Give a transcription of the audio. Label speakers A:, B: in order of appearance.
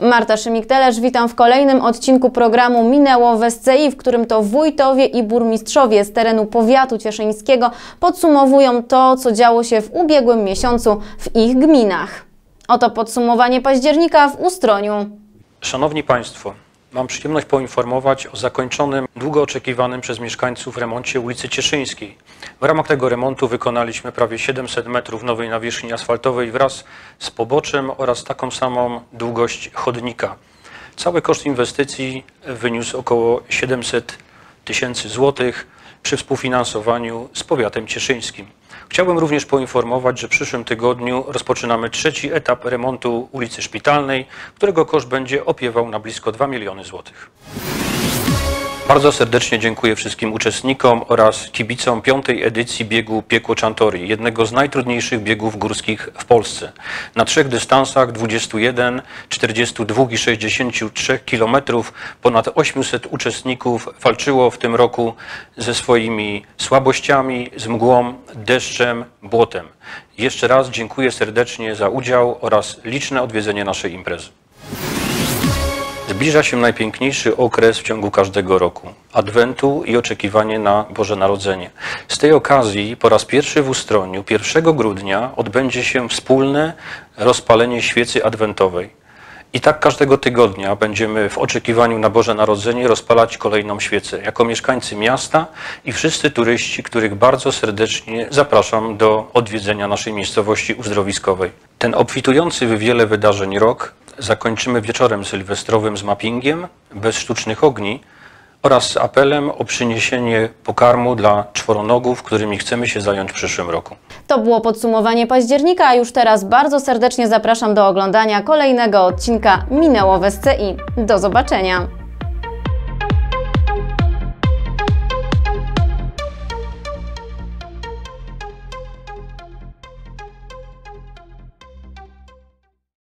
A: Marta Szymik-Telesz, witam w kolejnym odcinku programu Minęło w SCI, w którym to wójtowie i burmistrzowie z terenu powiatu cieszyńskiego podsumowują to, co działo się w ubiegłym miesiącu w ich gminach. Oto podsumowanie października w Ustroniu.
B: Szanowni Państwo, mam przyjemność poinformować o zakończonym, długo oczekiwanym przez mieszkańców remoncie ulicy Cieszyńskiej. W ramach tego remontu wykonaliśmy prawie 700 metrów nowej nawierzchni asfaltowej wraz z poboczem oraz taką samą długość chodnika. Cały koszt inwestycji wyniósł około 700 tysięcy złotych przy współfinansowaniu z powiatem cieszyńskim. Chciałbym również poinformować, że w przyszłym tygodniu rozpoczynamy trzeci etap remontu ulicy Szpitalnej, którego koszt będzie opiewał na blisko 2 miliony złotych. Bardzo serdecznie dziękuję wszystkim uczestnikom oraz kibicom piątej edycji biegu Piekło Czantori, jednego z najtrudniejszych biegów górskich w Polsce. Na trzech dystansach 21, 42 i 63 km ponad 800 uczestników walczyło w tym roku ze swoimi słabościami, z mgłą, deszczem, błotem. Jeszcze raz dziękuję serdecznie za udział oraz liczne odwiedzenie naszej imprezy. Zbliża się najpiękniejszy okres w ciągu każdego roku Adwentu i oczekiwanie na Boże Narodzenie. Z tej okazji po raz pierwszy w Ustroniu 1 grudnia odbędzie się wspólne rozpalenie świecy adwentowej. I tak każdego tygodnia będziemy w oczekiwaniu na Boże Narodzenie rozpalać kolejną świecę. Jako mieszkańcy miasta i wszyscy turyści, których bardzo serdecznie zapraszam do odwiedzenia naszej miejscowości uzdrowiskowej. Ten obfitujący w wiele wydarzeń rok zakończymy wieczorem sylwestrowym z mappingiem bez sztucznych ogni oraz z apelem o przyniesienie pokarmu dla czworonogów, którymi chcemy się zająć w przyszłym roku.
A: To było podsumowanie października, a już teraz bardzo serdecznie zapraszam do oglądania kolejnego odcinka Minęło w SCI. Do zobaczenia!